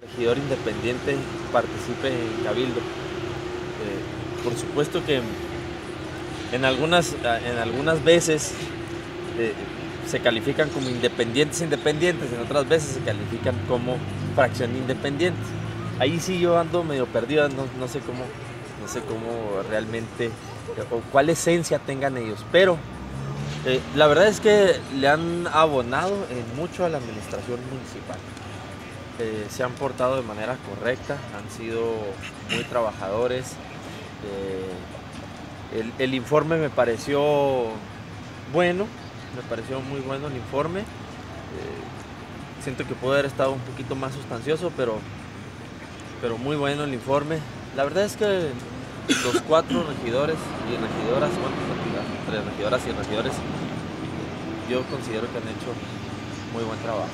regidor independiente participe en Cabildo. Eh, por supuesto que en algunas, en algunas veces eh, se califican como independientes independientes, en otras veces se califican como fracción independiente. Ahí sí yo ando medio perdido, no, sé cómo, no sé cómo realmente o cuál esencia tengan ellos, pero eh, la verdad es que le han abonado mucho a la administración municipal. Eh, se han portado de manera correcta, han sido muy trabajadores. Eh, el, informe me pareció bueno, me pareció muy bueno el informe. siento que puede haber estado un poquito más sustancioso, pero, pero muy bueno el informe. La verdad es que los cuatro regidores y regidoras, bueno, tres regidoras y regidores, yo considero que han hecho muy buen trabajo.